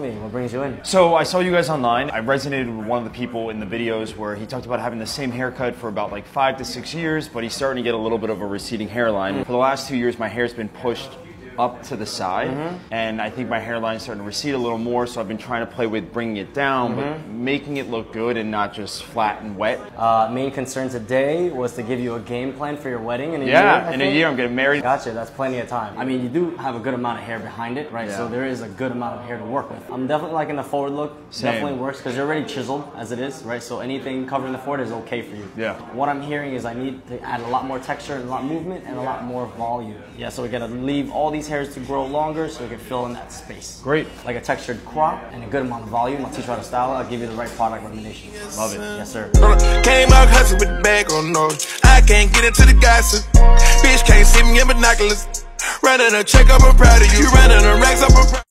me? What brings you in? So I saw you guys online. I resonated with one of the people in the videos where he talked about having the same haircut for about like five to six years, but he's starting to get a little bit of a receding hairline. Mm. For the last two years, my hair's been pushed up to the side, and I think my hairline is starting to recede a little more. So I've been trying to play with bringing it down, but making it look good and not just flat and wet. Uh, main concern today was to give you a game plan for your wedding in a year. yeah, I in a year I'm getting married. Gotcha, that's plenty of time. I mean, you do have a good amount of hair behind it, right? Yeah. So there is a good amount of hair to work with. I'm definitely liking the forward look. Same. Definitely works because you're already chiseled as it is, right? So anything covering the forward is okay for you. Yeah. What I'm hearing is I need to add a lot more texture and a lot of movement and a lot more volume. Yeah, so we gotta leave all these hairs to grow longer so we can fill in that space. Great. Like a textured crop and a good amount of volume. I'll teach you how to style it. I'll give you the right product recommendations. Love it. Yes, sir. Uh, came out hustling with the bag on nose. I can't get into the gossip. Bitch can't see me in binoculars. Running a check I'm proud of you.